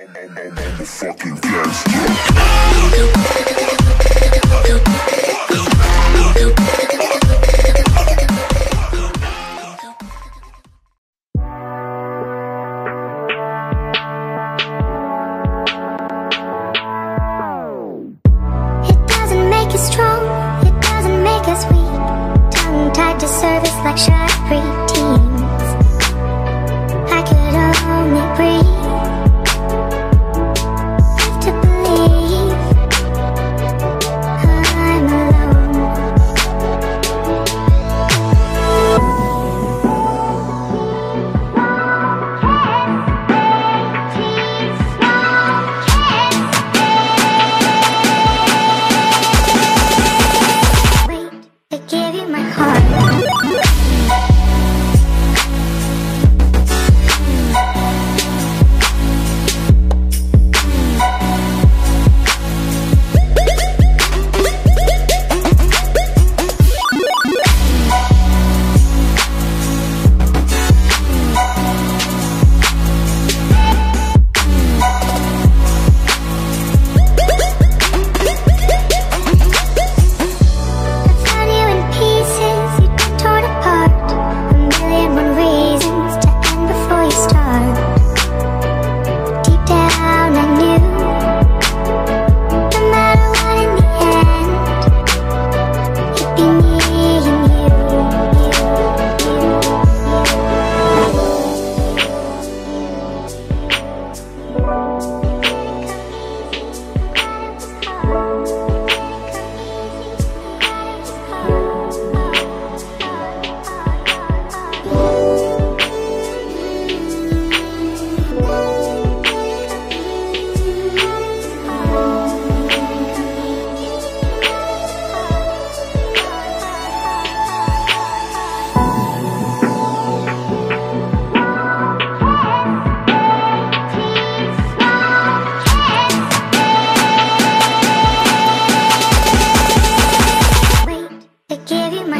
It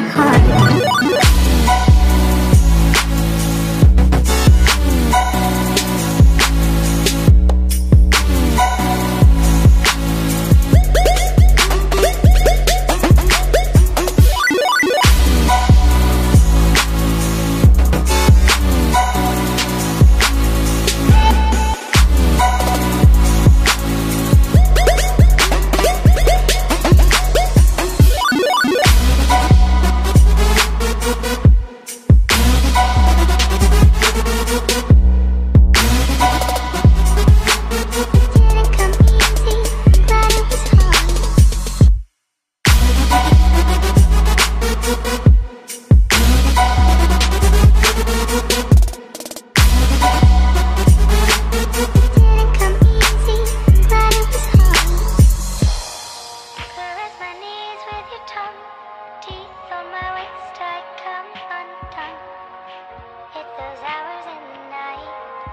heart.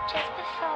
Just before